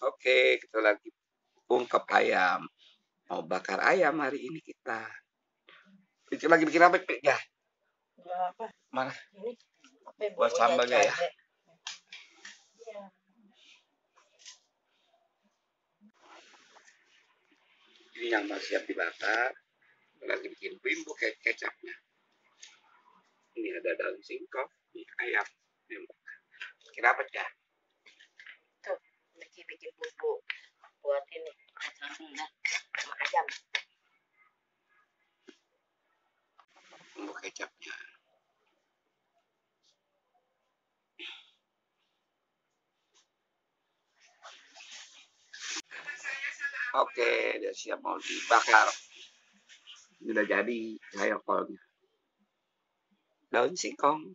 Oke, kita lagi ungkep ayam. Mau bakar ayam hari ini kita. Bikin lagi bikin apa, Pik? Ya, Enggak apa. mana? Ini apa ya, Buat sambalnya ya? Iya. Ini yang masih siap dibakar. Kita lagi bikin bumbu kayak kecapnya. Ini ada daun singkong, ini ayam. Ini bakar. Bikin apa, ya? Tuh, lagi bikin bumbu buat ini kacang enggak sama ayam. Bumbu kecapnya. Oke, udah siap mau dibakar. Ini Udah jadi sayur kolnya. Daun singkong.